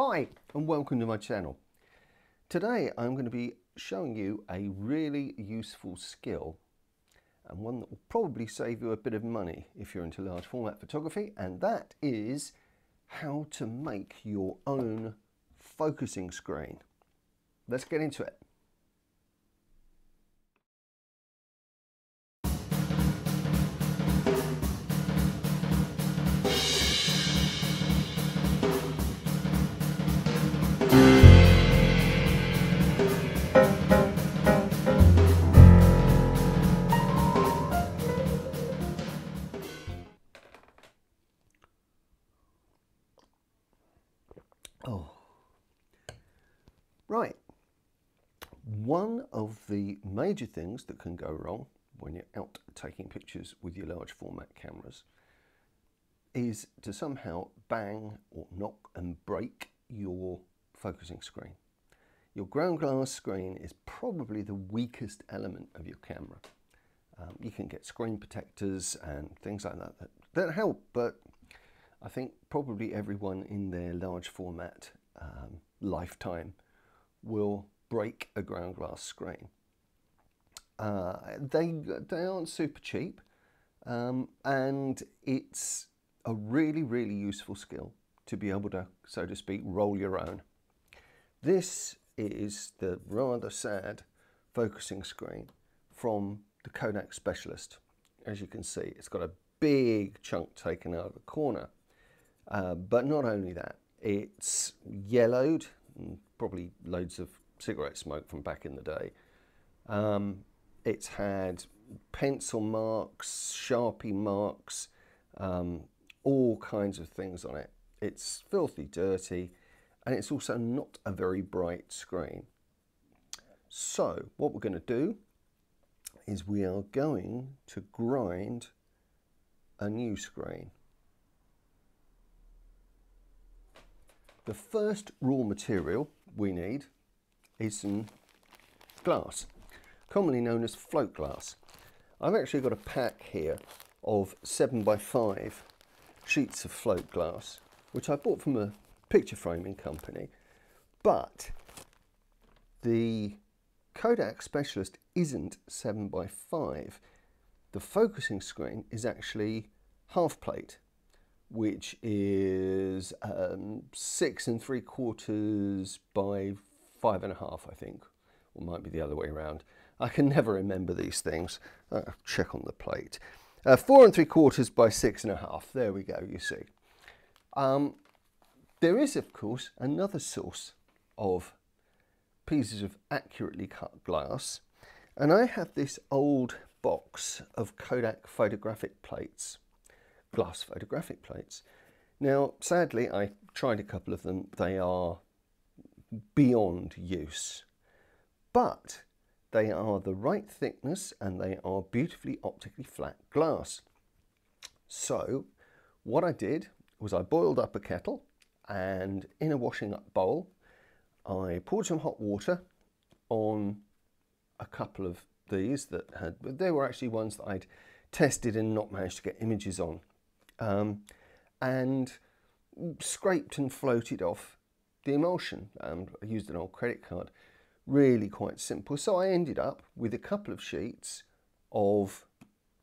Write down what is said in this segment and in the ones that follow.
Hi and welcome to my channel. Today I'm going to be showing you a really useful skill and one that will probably save you a bit of money if you're into large format photography and that is how to make your own focusing screen. Let's get into it. Oh, right. One of the major things that can go wrong when you're out taking pictures with your large format cameras is to somehow bang or knock and break your focusing screen. Your ground glass screen is probably the weakest element of your camera. Um, you can get screen protectors and things like that that, that help, but I think probably everyone in their large format um, lifetime will break a ground glass screen. Uh, they, they aren't super cheap um, and it's a really, really useful skill to be able to, so to speak, roll your own. This is the rather sad focusing screen from the Kodak Specialist. As you can see, it's got a big chunk taken out of the corner uh, but not only that, it's yellowed, probably loads of cigarette smoke from back in the day. Um, it's had pencil marks, Sharpie marks, um, all kinds of things on it. It's filthy dirty and it's also not a very bright screen. So what we're going to do is we are going to grind a new screen. The first raw material we need is some glass, commonly known as float glass. I've actually got a pack here of 7x5 sheets of float glass, which I bought from a picture framing company. But the Kodak Specialist isn't 7x5. The focusing screen is actually half plate which is um, six and three quarters by five and a half, I think, or might be the other way around. I can never remember these things. I'll check on the plate. Uh, four and three quarters by six and a half. There we go, you see. Um, there is, of course, another source of pieces of accurately cut glass. And I have this old box of Kodak photographic plates glass photographic plates. Now, sadly, I tried a couple of them. They are beyond use, but they are the right thickness and they are beautifully optically flat glass. So what I did was I boiled up a kettle and in a washing up bowl, I poured some hot water on a couple of these that had, they were actually ones that I'd tested and not managed to get images on um, and scraped and floated off the emulsion. Um, I used an old credit card, really quite simple. So I ended up with a couple of sheets of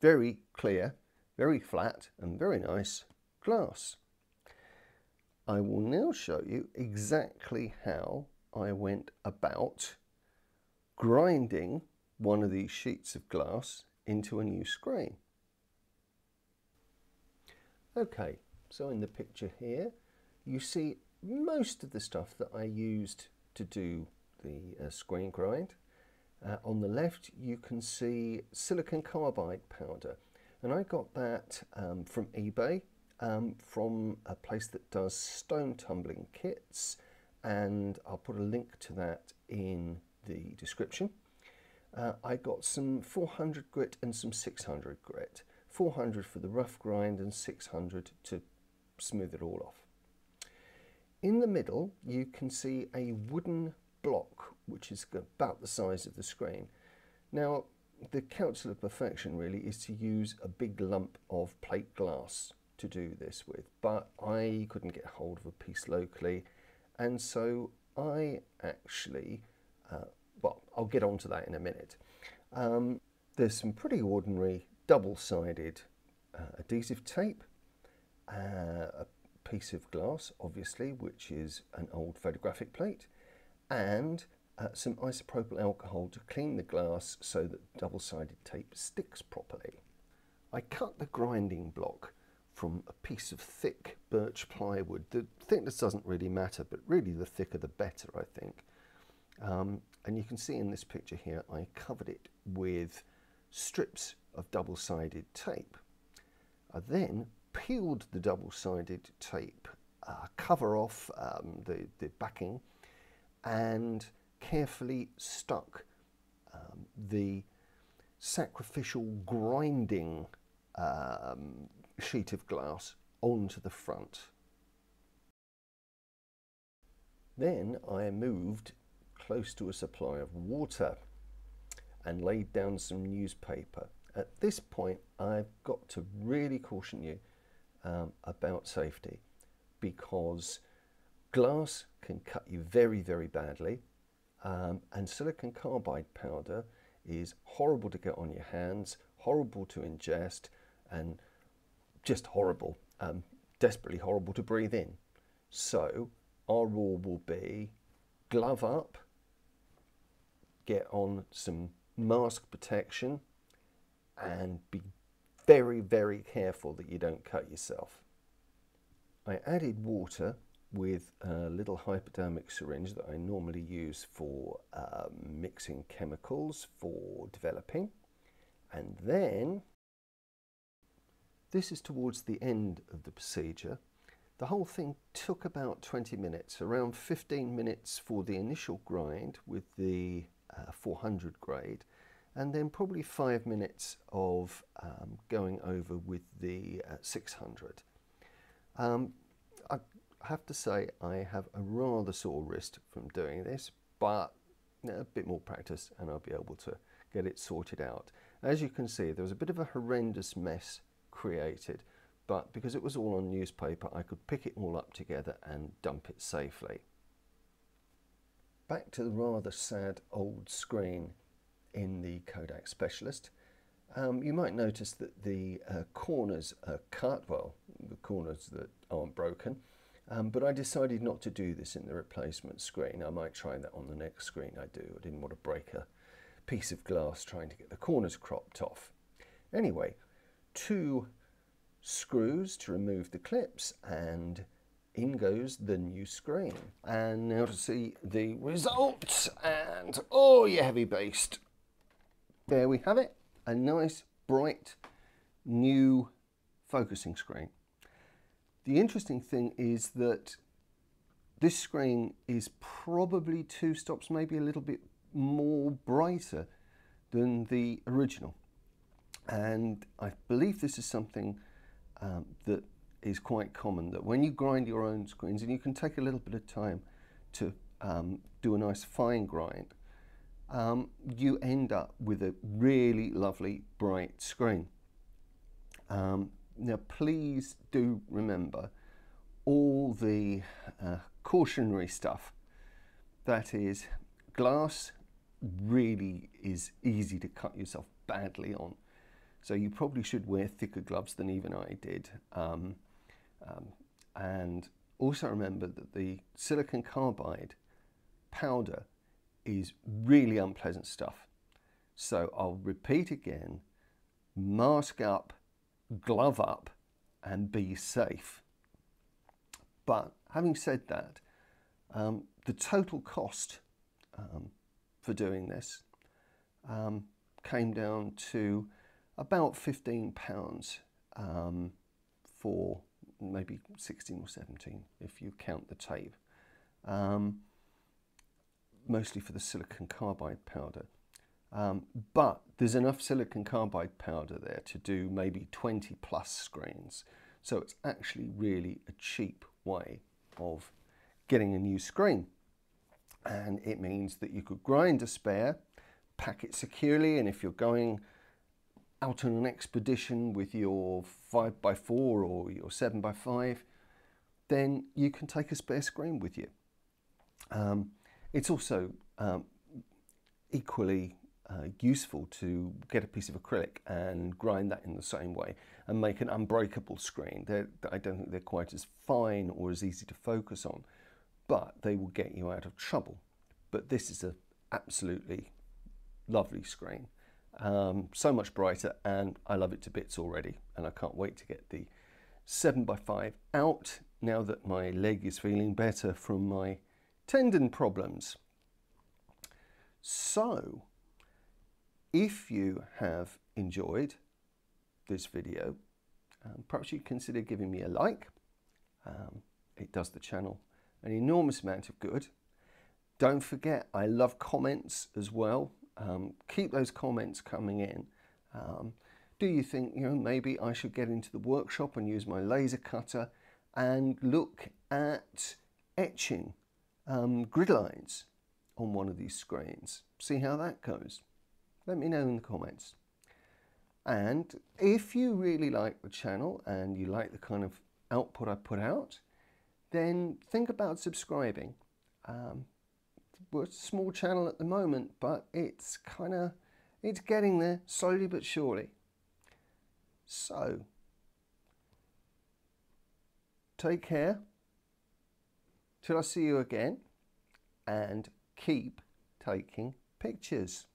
very clear, very flat and very nice glass. I will now show you exactly how I went about grinding one of these sheets of glass into a new screen. Okay, so in the picture here, you see most of the stuff that I used to do the uh, screen grind. Uh, on the left, you can see silicon carbide powder. And I got that um, from eBay, um, from a place that does stone tumbling kits. And I'll put a link to that in the description. Uh, I got some 400 grit and some 600 grit. 400 for the rough grind and 600 to smooth it all off. In the middle you can see a wooden block which is about the size of the screen. Now the counsel of perfection really is to use a big lump of plate glass to do this with but I couldn't get hold of a piece locally And so I actually, uh, well, I'll get onto that in a minute. Um, there's some pretty ordinary double-sided uh, adhesive tape, uh, a piece of glass, obviously, which is an old photographic plate, and uh, some isopropyl alcohol to clean the glass so that double-sided tape sticks properly. I cut the grinding block from a piece of thick birch plywood. The thickness doesn't really matter, but really the thicker the better, I think. Um, and you can see in this picture here, I covered it with strips of double-sided tape. I then peeled the double-sided tape uh, cover off um, the, the backing and carefully stuck um, the sacrificial grinding um, sheet of glass onto the front. Then I moved close to a supply of water and laid down some newspaper. At this point, I've got to really caution you um, about safety because glass can cut you very, very badly um, and silicon carbide powder is horrible to get on your hands, horrible to ingest, and just horrible, um, desperately horrible to breathe in. So our rule will be glove up, get on some mask protection, and be very, very careful that you don't cut yourself. I added water with a little hypodermic syringe that I normally use for um, mixing chemicals for developing. And then, this is towards the end of the procedure. The whole thing took about 20 minutes, around 15 minutes for the initial grind with the uh, 400 grade, and then probably five minutes of um, going over with the uh, 600. Um, I have to say I have a rather sore wrist from doing this, but a bit more practice and I'll be able to get it sorted out. As you can see, there was a bit of a horrendous mess created, but because it was all on newspaper, I could pick it all up together and dump it safely. Back to the rather sad old screen in the Kodak Specialist. Um, you might notice that the uh, corners are cut, well, the corners that aren't broken, um, but I decided not to do this in the replacement screen. I might try that on the next screen I do. I didn't want to break a piece of glass trying to get the corners cropped off. Anyway, two screws to remove the clips and in goes the new screen. And now to see the results and oh yeah heavy based. There we have it, a nice bright new focusing screen. The interesting thing is that this screen is probably two stops, maybe a little bit more brighter than the original. And I believe this is something um, that is quite common, that when you grind your own screens, and you can take a little bit of time to um, do a nice fine grind, um, you end up with a really lovely bright screen. Um, now, please do remember all the uh, cautionary stuff. That is, glass really is easy to cut yourself badly on. So you probably should wear thicker gloves than even I did. Um, um, and also remember that the silicon carbide powder is really unpleasant stuff. So I'll repeat again, mask up glove up and be safe. But having said that, um, the total cost um, for doing this um, came down to about £15 um, for maybe 16 or 17 if you count the tape. Um, mostly for the silicon carbide powder. Um, but there's enough silicon carbide powder there to do maybe 20 plus screens. So it's actually really a cheap way of getting a new screen. And it means that you could grind a spare, pack it securely, and if you're going out on an expedition with your 5x4 or your 7x5, then you can take a spare screen with you. Um, it's also um, equally uh, useful to get a piece of acrylic and grind that in the same way and make an unbreakable screen. They're, I don't think they're quite as fine or as easy to focus on, but they will get you out of trouble. But this is an absolutely lovely screen. Um, so much brighter and I love it to bits already and I can't wait to get the 7x5 out now that my leg is feeling better from my tendon problems. So, if you have enjoyed this video, um, perhaps you consider giving me a like. Um, it does the channel an enormous amount of good. Don't forget, I love comments as well. Um, keep those comments coming in. Um, do you think, you know, maybe I should get into the workshop and use my laser cutter and look at etching um, grid lines on one of these screens? See how that goes. Let me know in the comments. And if you really like the channel and you like the kind of output I put out, then think about subscribing. Um, we're a small channel at the moment, but it's kind of, it's getting there slowly but surely. So, take care till I see you again and keep taking pictures.